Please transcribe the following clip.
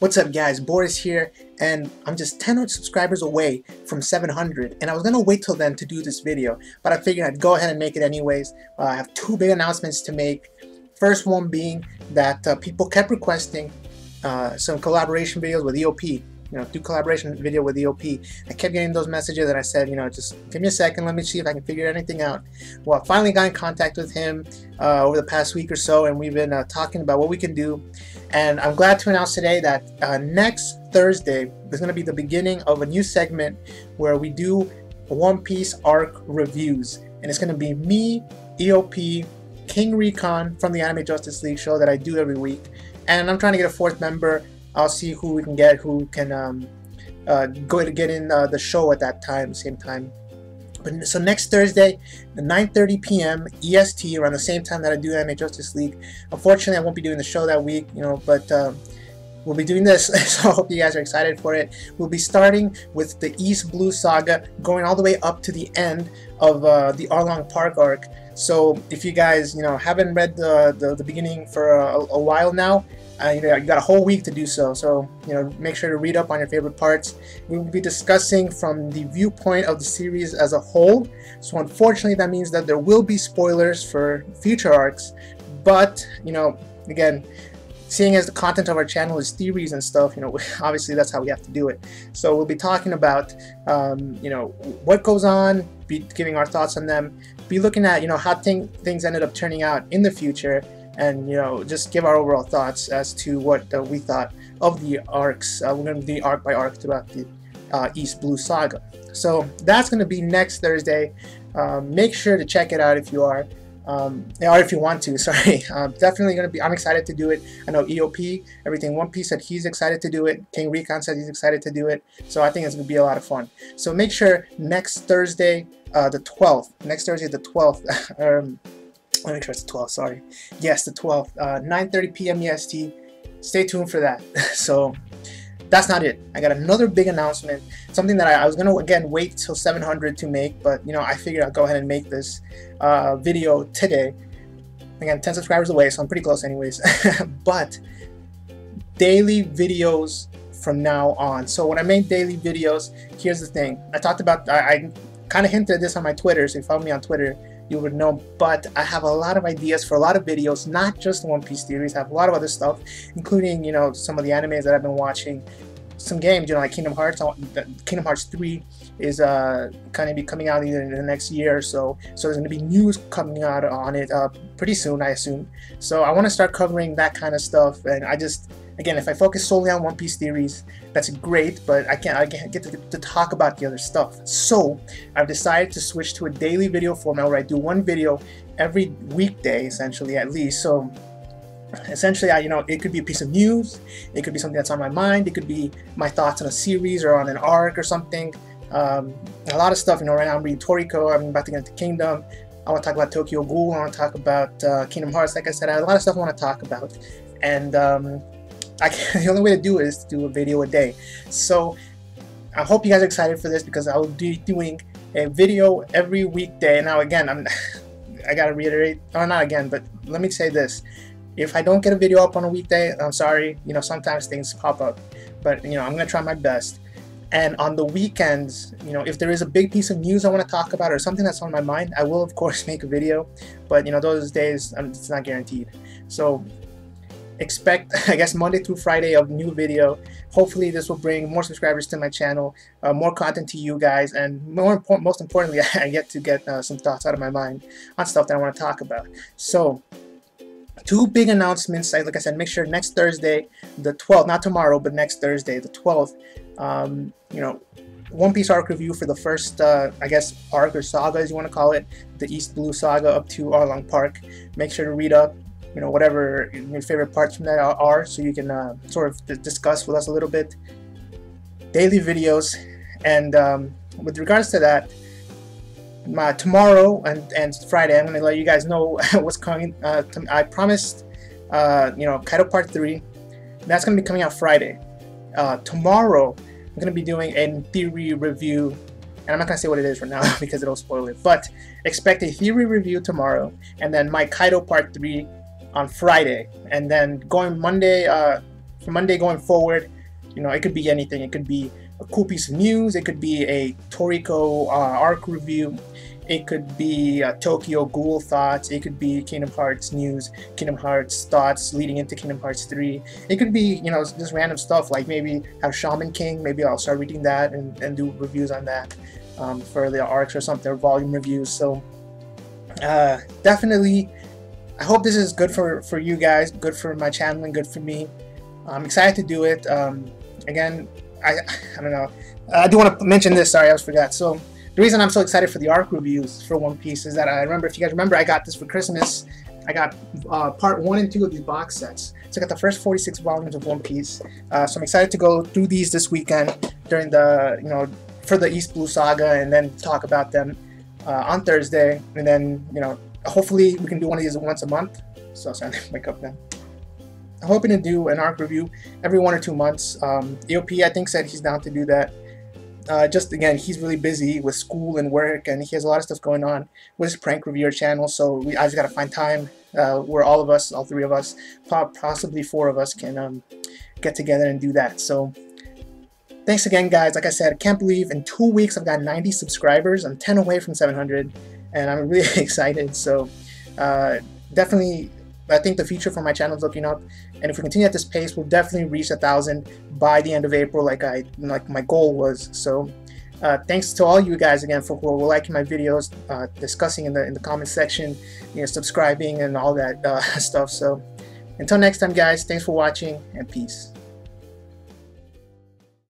What's up guys, Boris here, and I'm just 10 subscribers away from 700, and I was gonna wait till then to do this video, but I figured I'd go ahead and make it anyways. Uh, I have two big announcements to make. First one being that uh, people kept requesting uh, some collaboration videos with EOP, you know, do collaboration video with EOP. I kept getting those messages and I said, you know, just give me a second, let me see if I can figure anything out. Well, I finally got in contact with him uh, over the past week or so and we've been uh, talking about what we can do. And I'm glad to announce today that uh, next Thursday is going to be the beginning of a new segment where we do One Piece arc reviews. And it's going to be me, EOP, King Recon from the Anime Justice League show that I do every week. And I'm trying to get a fourth member I'll see who we can get, who can um, uh, go to get in uh, the show at that time, same time. But so next Thursday, the 9:30 p.m. EST, around the same time that I do Anime Justice League. Unfortunately, I won't be doing the show that week, you know, but. Uh, we'll be doing this, so I hope you guys are excited for it. We'll be starting with the East Blue Saga, going all the way up to the end of uh, the Arlong Park arc. So if you guys, you know, haven't read the, the, the beginning for a, a while now, uh, you know, you got a whole week to do so. So, you know, make sure to read up on your favorite parts. We will be discussing from the viewpoint of the series as a whole. So, unfortunately, that means that there will be spoilers for future arcs. But, you know, again, seeing as the content of our channel is theories and stuff, you know, obviously that's how we have to do it. So we'll be talking about, um, you know, what goes on, be giving our thoughts on them, be looking at, you know, how thing, things ended up turning out in the future, and you know just give our overall thoughts as to what uh, we thought of the arcs. Uh, we're going to be arc by arc throughout the uh, East Blue Saga. So that's going to be next Thursday. Um, make sure to check it out if you are. Um, or if you want to, sorry. Um, definitely going to be, I'm excited to do it. I know EOP, everything One Piece said he's excited to do it. King Recon said he's excited to do it. So I think it's going to be a lot of fun. So make sure next Thursday, uh, the 12th, next Thursday the 12th, um, let me make sure it's the 12th, sorry. Yes, the 12th, uh, 9.30 p.m. EST. Stay tuned for that. so that's not it. I got another big announcement, something that I, I was to, again, wait till 700 to make, but, you know, I figured I'd go ahead and make this uh, video today. Again, 10 subscribers away, so I'm pretty close anyways. but daily videos from now on. So when I make daily videos, here's the thing. I talked about, I, I kind of hinted at this on my Twitter, so you follow me on Twitter, you would know. But I have a lot of ideas for a lot of videos, not just One Piece theories. I have a lot of other stuff, including you know some of the animes that I've been watching, some games, you know, like Kingdom Hearts. Kingdom Hearts 3 is uh, kind of be coming out either in the next year or so. So there's going to be news coming out on it uh, pretty soon, I assume. So I want to start covering that kind of stuff, and I just Again, if I focus solely on One Piece theories, that's great, but I can't, I can't get to, to, talk about the other stuff. So I've decided to switch to a daily video format where I do one video every weekday, essentially, at least. So essentially, I, you know, it could be a piece of news, it could be something that's on my mind, it could be my thoughts on a series or on an arc or something. Um, a lot of stuff, you know, right now I'm reading Toriko, I'm about to get into Kingdom, I want to talk about Tokyo Ghoul, I want to talk about uh, Kingdom Hearts, like I said, I have a lot of stuff I want to talk about. And um, I can, the only way to do it is to do a video a day. So I hope you guys are excited for this because I will be doing a video every weekday. Now again, I'm I gotta reiterate, or not again, but let me say this. If I don't get a video up on a weekday, I'm sorry. You know, sometimes things pop up, but you know, I'm gonna try my best. And on the weekends, you know, if there is a big piece of news I want to talk about or something that's on my mind, I will of course make a video. But you know, those days, um, it's not guaranteed. So expect I guess Monday through Friday of new video. Hopefully this will bring more subscribers to my channel uh, more content to you guys and more important most importantly I get to get uh, some thoughts out of my mind on stuff that I want to talk about. So two big announcements. Like I said make sure next Thursday the 12th not tomorrow but next Thursday the 12th um, you know one Piece arc review for the first, uh, I guess, arc or saga, as you want to call it, the East Blue Saga up to Arlong Park. Make sure to read up, you know whatever your favorite parts from that are so you can uh, sort of discuss with us a little bit. Daily videos and um, with regards to that my tomorrow and, and Friday I'm gonna let you guys know what's coming uh, I promised uh, you know Kaido part 3 that's gonna be coming out Friday. Uh, tomorrow I'm gonna be doing a theory review and I'm not gonna say what it is right now because it'll spoil it but expect a theory review tomorrow and then my Kaido part 3 on Friday, and then going Monday, uh, from Monday going forward, you know, it could be anything. It could be a cool piece of news. It could be a Toriko uh, arc review. It could be uh, Tokyo Ghoul thoughts. It could be Kingdom Hearts news, Kingdom Hearts thoughts leading into Kingdom Hearts 3. It could be, you know, just random stuff like maybe have Shaman King. Maybe I'll start reading that and, and do reviews on that um, for the arcs or something, or volume reviews. So uh, definitely, I hope this is good for, for you guys, good for my channel, and good for me. I'm excited to do it. Um, again, I, I don't know. I do want to mention this. Sorry, I was forgot. So the reason I'm so excited for the arc reviews for One Piece is that I remember, if you guys remember, I got this for Christmas. I got uh, part one and two of these box sets. So I got the first 46 volumes of One Piece. Uh, so I'm excited to go through these this weekend during the, you know, for the East Blue Saga and then talk about them uh, on Thursday. And then, you know, hopefully we can do one of these once a month. So sorry, wake up then. I'm hoping to do an arc review every one or two months. Um, EOP, I think, said he's down to do that uh, just again, he's really busy with school and work, and he has a lot of stuff going on with his prank reviewer channel. So we, I just gotta find time uh, where all of us, all three of us, possibly four of us, can um, get together and do that. So thanks again, guys. Like I said, I can't believe in two weeks I've got 90 subscribers. I'm 10 away from 700, and I'm really excited. So uh, definitely I think the future for my channel is looking up, and if we continue at this pace, we'll definitely reach a thousand by the end of April, like I like my goal was. So, uh, thanks to all you guys again for, for liking my videos, uh, discussing in the in the comment section, you know, subscribing and all that uh, stuff. So, until next time, guys, thanks for watching and peace.